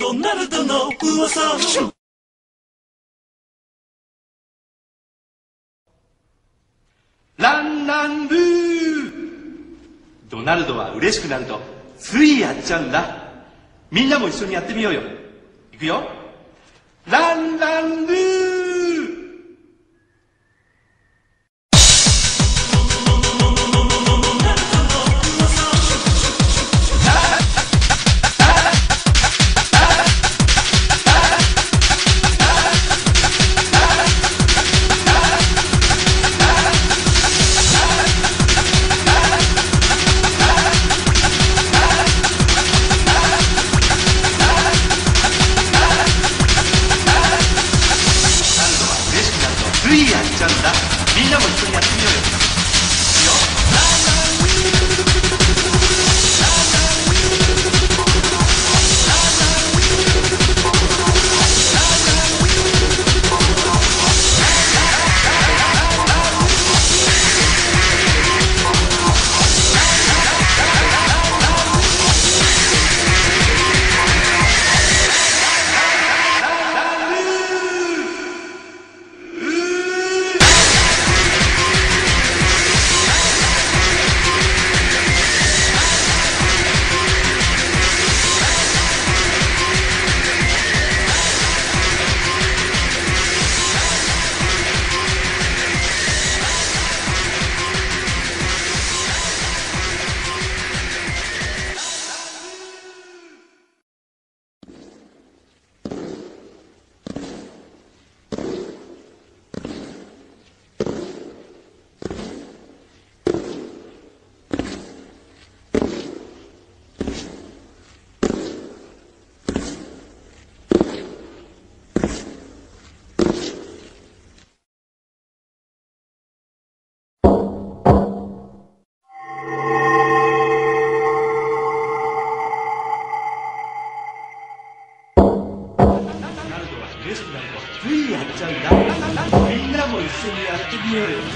ドナルドの噂ランランー。ドナルドは嬉しくなるとついやっちゃうんだ。みんなも一緒にやってみようよ。いくよ。ランランルー。んだみんなも一緒にやってみようよん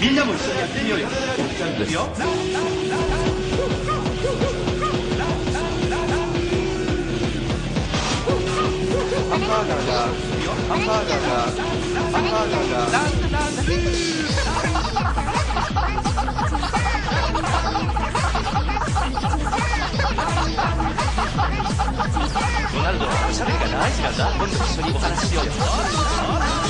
みんなも一緒にやってみようよんよハンバーガーがハンバーガーがナルドはおしゃべりが大事なんだ。今度一緒にお話ししようよ。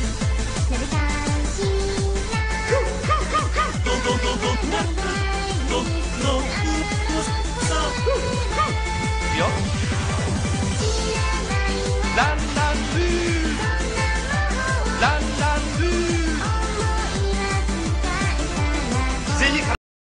있거든요.